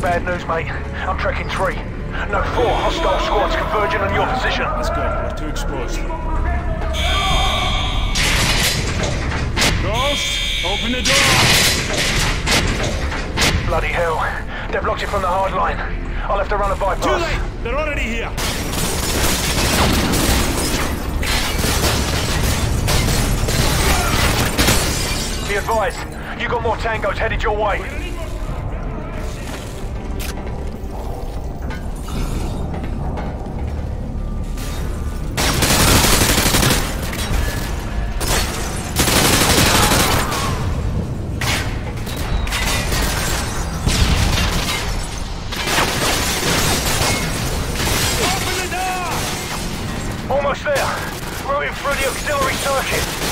bad news, mate. I'm tracking three. No, four hostile squads converging on your position. Let's go. We're too exposed. Ghost, open the door! Bloody hell. They've blocked it from the hard line. I'll have to run a bypass. Too late! They're already here! Be advised, you got more tangos headed your way. Almost there. Routing through the auxiliary circuit.